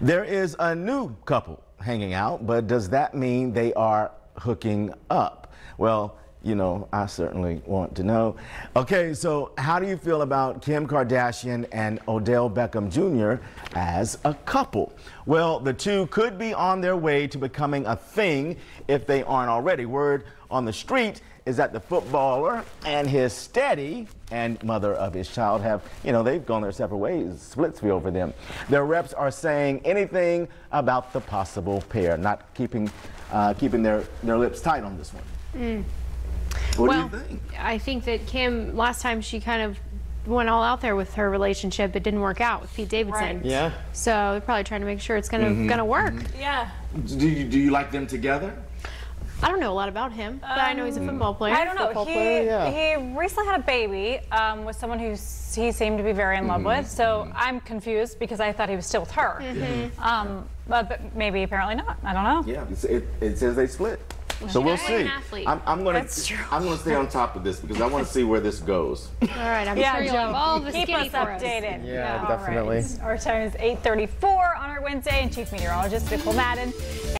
There is a new couple hanging out, but does that mean they are hooking up? Well, you know, I certainly want to know. Okay, so how do you feel about Kim Kardashian and Odell Beckham Jr. as a couple? Well, the two could be on their way to becoming a thing if they aren't already. Word on the street is that the footballer and his steady and mother of his child have, you know, they've gone their separate ways. Splits be over them. Their reps are saying anything about the possible pair, not keeping, uh, keeping their, their lips tight on this one. Mm. What well, do you think? I think that Kim, last time she kind of went all out there with her relationship, it didn't work out with Pete Davidson. Right. Yeah. So they're probably trying to make sure it's gonna Mm-hmm. gonna work. Yeah. Do you, do you like them together? I don't know a lot about him, but I know he's a football player. Um, I don't know. Football He, player, yeah. he recently had a baby um, with someone who he seemed to be very in love Mm-hmm. with. So I'm confused because I thought he was still with her. Um, but, but maybe apparently not. I don't know. Yeah, it, it says they split. So we'll see. I'm, I'm gonna I'm gonna stay on top of this because I want to see where this goes. All right, I'm Yeah, sure you'll have all the keep skinny us for us. updated. Yeah, definitely. right. Our time is 8:34 on our Wednesday, and Chief Meteorologist Nicole Madden